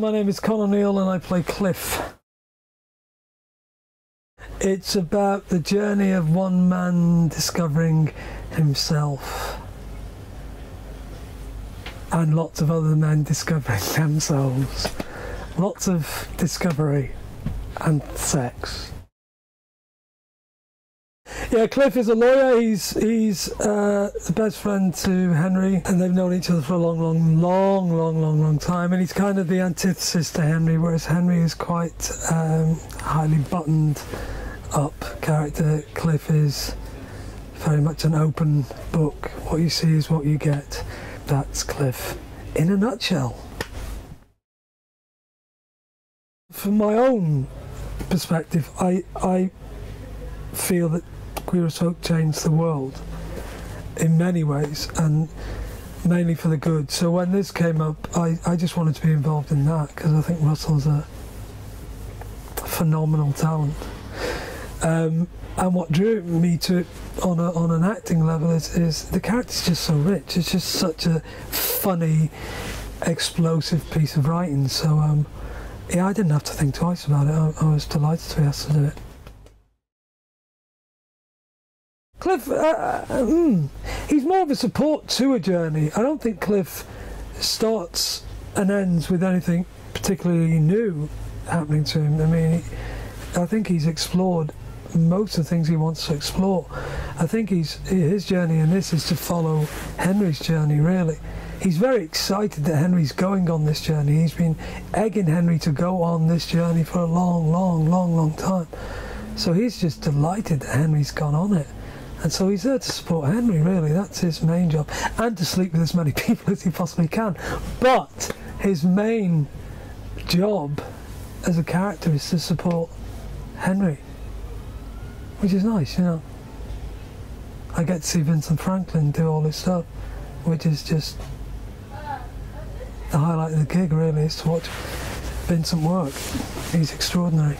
My name is Con O'Neill and I play Cliff. It's about the journey of one man discovering himself and lots of other men discovering themselves. Lots of discovery and sex. Yeah, Cliff is a lawyer. He's he's uh, the best friend to Henry, and they've known each other for a long, long, long, long, long, long time. And he's kind of the antithesis to Henry, whereas Henry is quite um, highly buttoned up character. Cliff is very much an open book. What you see is what you get. That's Cliff in a nutshell. From my own perspective, I I feel that Queer as Folk changed the world in many ways and mainly for the good. So when this came up, I, I just wanted to be involved in that because I think Russell's a phenomenal talent. Um, and what drew me to it on, a, on an acting level is, is the character's just so rich. It's just such a funny, explosive piece of writing. So um, yeah, I didn't have to think twice about it. I, I was delighted to be asked to do it. Cliff, uh, mm, he's more of a support to a journey. I don't think Cliff starts and ends with anything particularly new happening to him. I mean, I think he's explored most of the things he wants to explore. I think he's his journey in this is to follow Henry's journey. Really, he's very excited that Henry's going on this journey. He's been egging Henry to go on this journey for a long, long, long, long time. So he's just delighted that Henry's gone on it. And so he's there to support Henry, really. That's his main job. And to sleep with as many people as he possibly can. But his main job as a character is to support Henry. Which is nice, you know. I get to see Vincent Franklin do all this stuff, which is just the highlight of the gig, really, is to watch Vincent work. He's extraordinary.